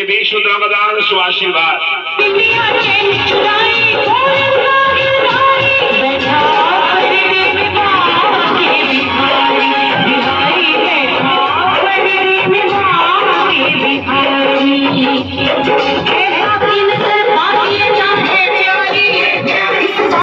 ये भी शुद्रवदान सुभाषीर्वाद